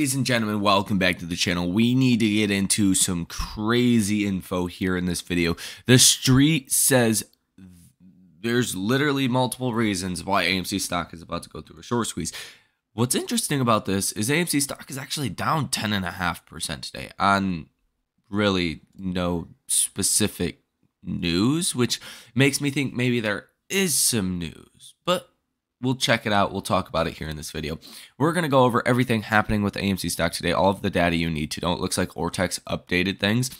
Ladies and gentlemen, welcome back to the channel. We need to get into some crazy info here in this video. The street says there's literally multiple reasons why AMC stock is about to go through a short squeeze. What's interesting about this is AMC stock is actually down 10.5% today on really no specific news, which makes me think maybe there is some news. But we'll check it out. We'll talk about it here in this video. We're going to go over everything happening with AMC stock today, all of the data you need to know. It looks like Ortex updated things,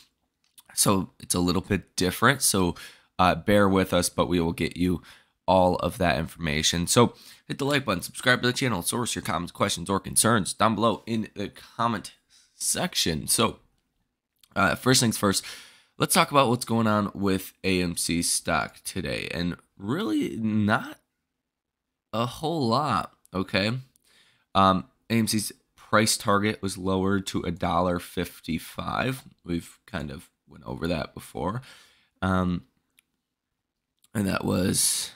so it's a little bit different. So uh, bear with us, but we will get you all of that information. So hit the like button, subscribe to the channel, source your comments, questions, or concerns down below in the comment section. So uh, first things first, let's talk about what's going on with AMC stock today. And really not a whole lot. Okay. Um, AMC's price target was lowered to a dollar fifty-five. We've kind of went over that before, um, and that was.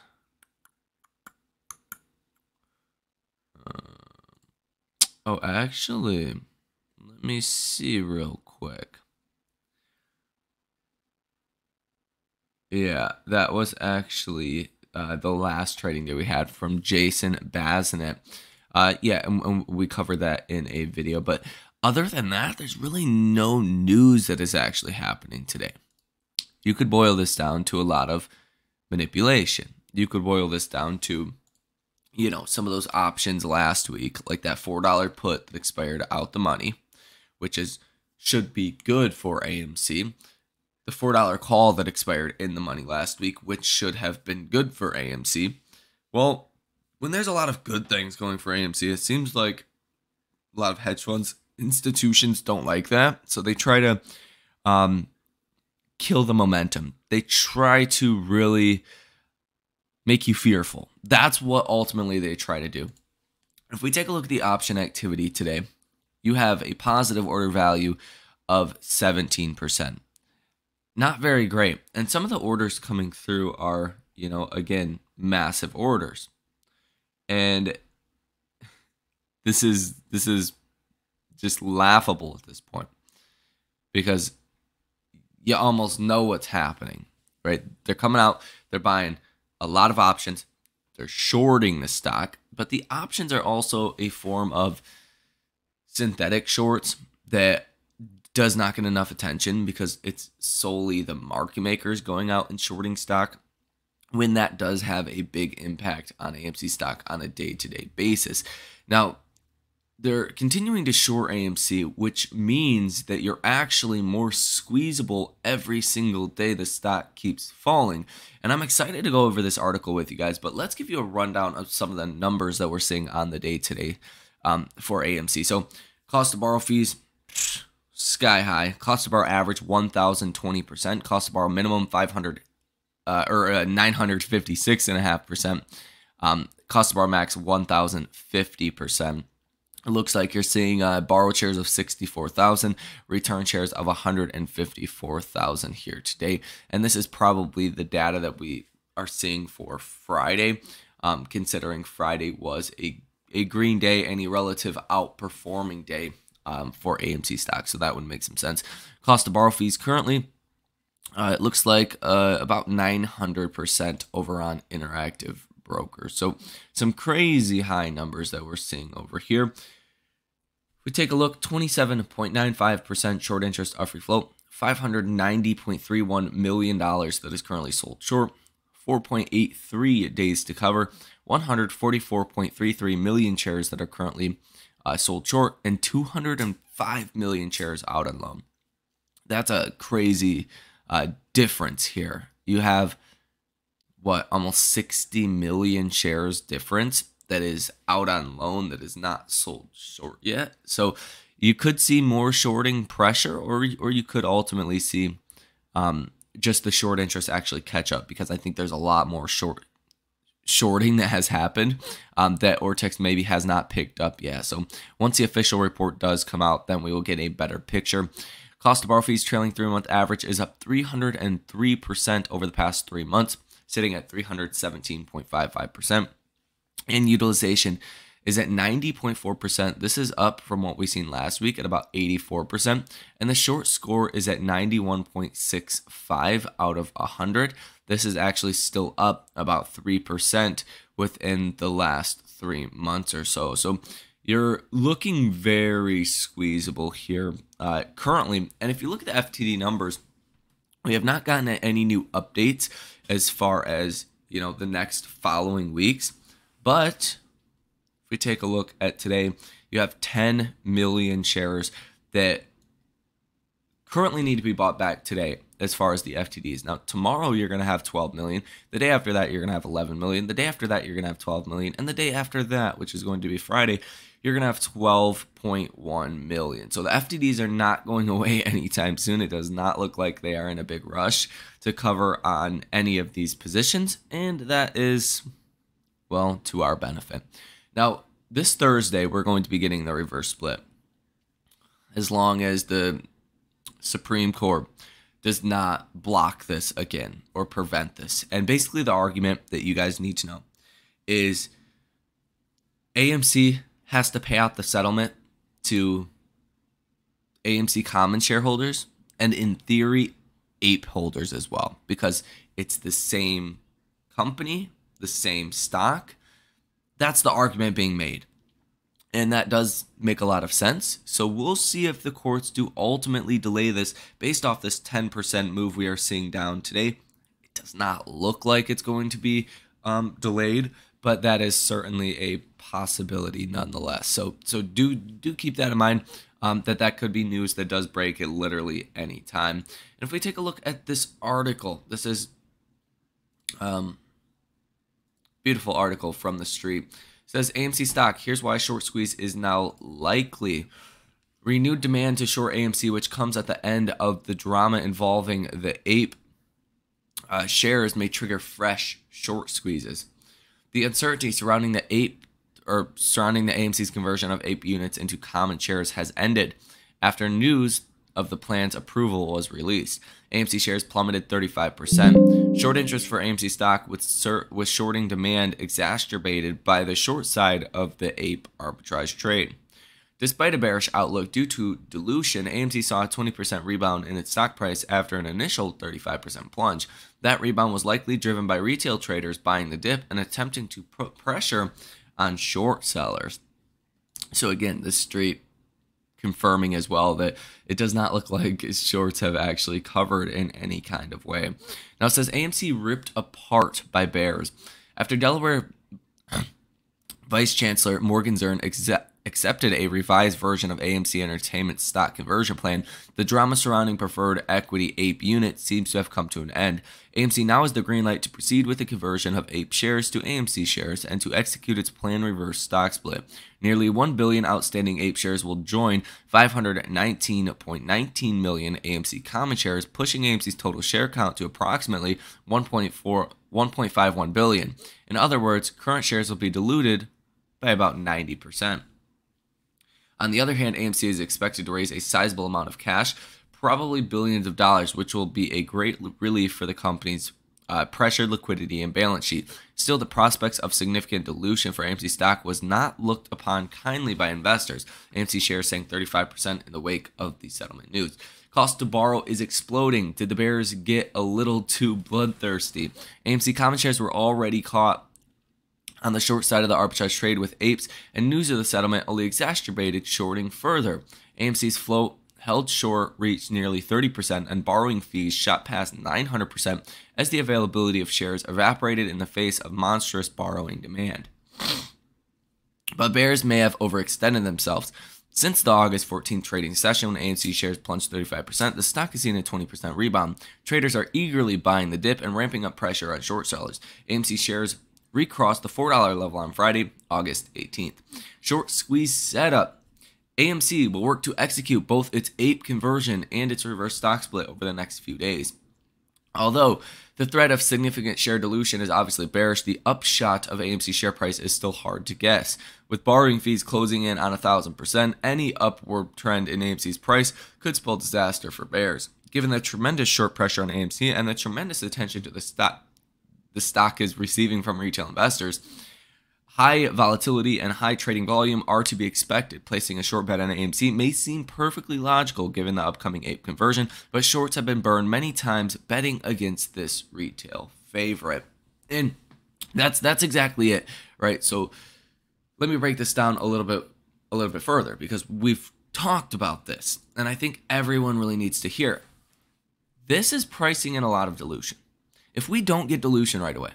Uh, oh, actually, let me see real quick. Yeah, that was actually uh, the last trading day we had from Jason Bazinet. Uh, yeah, and, and we covered that in a video. But other than that, there's really no news that is actually happening today. You could boil this down to a lot of manipulation. You could boil this down to, you know, some of those options last week, like that $4 put that expired out the money, which is should be good for AMC the $4 call that expired in the money last week, which should have been good for AMC. Well, when there's a lot of good things going for AMC, it seems like a lot of hedge funds, institutions don't like that. So they try to um, kill the momentum. They try to really make you fearful. That's what ultimately they try to do. If we take a look at the option activity today, you have a positive order value of 17% not very great. And some of the orders coming through are, you know, again, massive orders. And this is this is just laughable at this point because you almost know what's happening, right? They're coming out, they're buying a lot of options, they're shorting the stock, but the options are also a form of synthetic shorts that does not get enough attention because it's solely the market makers going out and shorting stock when that does have a big impact on AMC stock on a day to day basis. Now, they're continuing to short AMC, which means that you're actually more squeezable every single day the stock keeps falling. And I'm excited to go over this article with you guys, but let's give you a rundown of some of the numbers that we're seeing on the day today um, for AMC. So, cost to borrow fees sky high. Cost to borrow average 1,020%. Cost to borrow minimum 500 uh, or uh, 956.5%. Um, cost to borrow max 1,050%. It looks like you're seeing uh, borrowed shares of 64,000, return shares of 154,000 here today. And this is probably the data that we are seeing for Friday, um, considering Friday was a, a green day and a relative outperforming day um, for AMC stock. So that would make some sense. Cost of borrow fees currently, uh, it looks like uh, about 900% over on Interactive Broker. So some crazy high numbers that we're seeing over here. If we take a look, 27.95% short interest of free float, $590.31 million that is currently sold short, 4.83 days to cover, 144.33 million shares that are currently uh, sold short, and 205 million shares out on loan. That's a crazy uh, difference here. You have what almost 60 million shares difference that is out on loan that is not sold short yet. So you could see more shorting pressure, or or you could ultimately see um, just the short interest actually catch up because I think there's a lot more short shorting that has happened um, that Ortex maybe has not picked up yet. So once the official report does come out, then we will get a better picture. Cost of borrow fees trailing three month average is up 303% over the past three months, sitting at 317.55%. And utilization is at 90.4%. This is up from what we seen last week at about 84%. And the short score is at 91.65 out of 100. This is actually still up about 3% within the last three months or so. So you're looking very squeezable here uh, currently. And if you look at the FTD numbers, we have not gotten any new updates as far as you know the next following weeks. But if we take a look at today, you have 10 million shares that currently need to be bought back today as far as the FTDs. Now, tomorrow you're going to have 12 million. The day after that, you're going to have 11 million. The day after that, you're going to have 12 million. And the day after that, which is going to be Friday, you're going to have 12.1 million. So the FTDs are not going away anytime soon. It does not look like they are in a big rush to cover on any of these positions. And that is, well, to our benefit. Now, this Thursday, we're going to be getting the reverse split. As long as the Supreme Court does not block this again or prevent this. And basically, the argument that you guys need to know is AMC has to pay out the settlement to AMC common shareholders and, in theory, ape holders as well, because it's the same company, the same stock. That's the argument being made. And that does make a lot of sense. So we'll see if the courts do ultimately delay this based off this 10% move we are seeing down today. It does not look like it's going to be um, delayed, but that is certainly a possibility nonetheless. So so do do keep that in mind. Um, that that could be news that does break at literally any time. And if we take a look at this article, this is um beautiful article from the street says AMC stock, here's why short squeeze is now likely. Renewed demand to short AMC, which comes at the end of the drama involving the ape uh, shares, may trigger fresh short squeezes. The uncertainty surrounding the ape or surrounding the AMC's conversion of ape units into common shares has ended after news of the plan's approval was released. AMC shares plummeted 35%. Short interest for AMC stock with, shorting demand exacerbated by the short side of the ape arbitrage trade. Despite a bearish outlook due to dilution, AMC saw a 20% rebound in its stock price after an initial 35% plunge. That rebound was likely driven by retail traders buying the dip and attempting to put pressure on short sellers. So again, the street confirming as well that it does not look like shorts have actually covered in any kind of way. Now it says AMC ripped apart by bears. After Delaware Vice Chancellor Morgan Zurn accepted a revised version of AMC Entertainment's stock conversion plan, the drama surrounding preferred equity APE unit seems to have come to an end. AMC now has the green light to proceed with the conversion of APE shares to AMC shares and to execute its planned reverse stock split. Nearly 1 billion outstanding APE shares will join 519.19 million AMC common shares, pushing AMC's total share count to approximately 1.4 1.51 billion. In other words, current shares will be diluted by about 90%. On the other hand, AMC is expected to raise a sizable amount of cash, probably billions of dollars, which will be a great relief for the company's uh, pressured liquidity and balance sheet. Still, the prospects of significant dilution for AMC stock was not looked upon kindly by investors. AMC shares sank 35% in the wake of the settlement news. Cost to borrow is exploding. Did the Bears get a little too bloodthirsty? AMC common shares were already caught on the short side of the arbitrage trade with apes, and news of the settlement only exacerbated shorting further. AMC's float held short reached nearly 30%, and borrowing fees shot past 900% as the availability of shares evaporated in the face of monstrous borrowing demand. But bears may have overextended themselves. Since the August 14th trading session, when AMC shares plunged 35%, the stock has seen a 20% rebound. Traders are eagerly buying the dip and ramping up pressure on short sellers. AMC shares recrossed the $4 level on Friday, August 18th. Short squeeze setup. AMC will work to execute both its APE conversion and its reverse stock split over the next few days. Although the threat of significant share dilution is obviously bearish, the upshot of AMC share price is still hard to guess. With borrowing fees closing in on 1000%, any upward trend in AMC's price could spell disaster for bears. Given the tremendous short pressure on AMC and the tremendous attention to the stock the stock is receiving from retail investors. High volatility and high trading volume are to be expected. Placing a short bet on AMC may seem perfectly logical given the upcoming ape conversion, but shorts have been burned many times betting against this retail favorite. And that's that's exactly it, right? So let me break this down a little bit a little bit further because we've talked about this and I think everyone really needs to hear it. This is pricing in a lot of dilution. If we don't get dilution right away,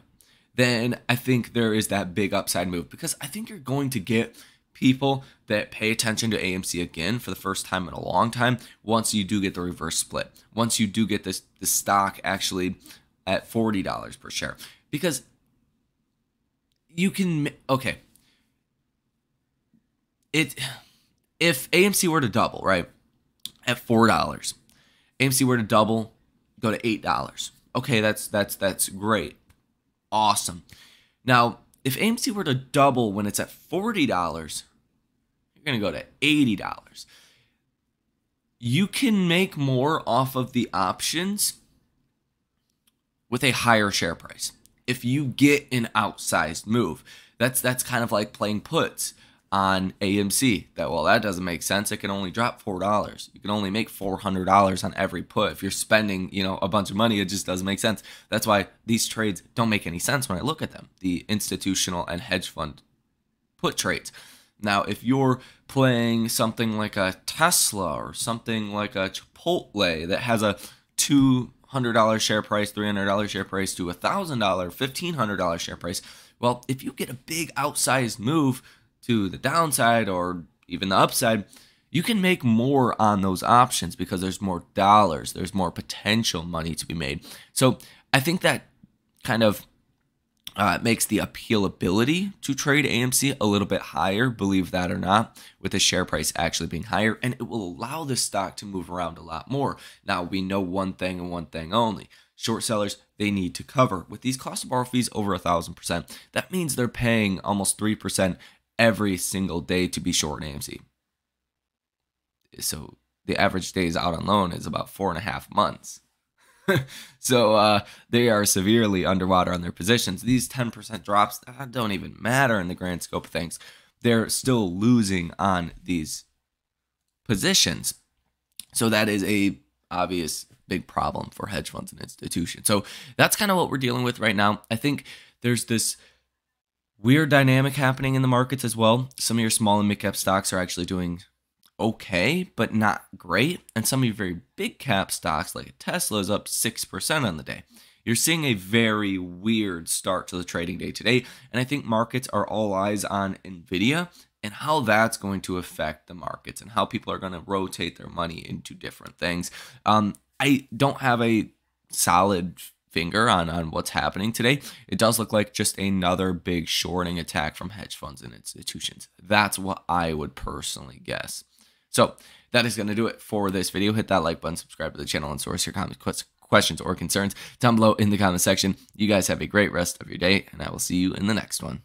then I think there is that big upside move because I think you're going to get people that pay attention to AMC again for the first time in a long time once you do get the reverse split. Once you do get this the stock actually at $40 per share. Because you can okay. It if AMC were to double, right? At $4, AMC were to double, go to $8. Okay, that's that's that's great awesome. Now, if AMC were to double when it's at $40, you're going to go to $80. You can make more off of the options with a higher share price. If you get an outsized move, that's that's kind of like playing puts on AMC. That well, that doesn't make sense. It can only drop four dollars. You can only make four hundred dollars on every put. If you're spending, you know, a bunch of money, it just doesn't make sense. That's why these trades don't make any sense when I look at them. The institutional and hedge fund put trades. Now, if you're playing something like a Tesla or something like a Chipotle that has a two hundred dollar share price, three hundred dollar share price to a thousand dollar, fifteen hundred dollar share price. Well, if you get a big outsized move to the downside or even the upside, you can make more on those options because there's more dollars, there's more potential money to be made. So I think that kind of uh, makes the appealability to trade AMC a little bit higher, believe that or not, with the share price actually being higher, and it will allow the stock to move around a lot more. Now, we know one thing and one thing only. Short sellers, they need to cover. With these cost of borrow fees over a thousand percent, that means they're paying almost three percent every single day to be short in AMC. So the average days out on loan is about four and a half months. so uh, they are severely underwater on their positions. These 10% drops don't even matter in the grand scope of things. They're still losing on these positions. So that is a obvious big problem for hedge funds and institutions. So that's kind of what we're dealing with right now. I think there's this weird dynamic happening in the markets as well. Some of your small and mid cap stocks are actually doing okay, but not great. And some of your very big cap stocks, like Tesla, is up 6% on the day. You're seeing a very weird start to the trading day today. And I think markets are all eyes on NVIDIA and how that's going to affect the markets and how people are going to rotate their money into different things. Um, I don't have a solid finger on, on what's happening today, it does look like just another big shorting attack from hedge funds and institutions. That's what I would personally guess. So that is going to do it for this video. Hit that like button, subscribe to the channel, and source your comments, questions, or concerns down below in the comment section. You guys have a great rest of your day, and I will see you in the next one.